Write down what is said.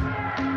Bye.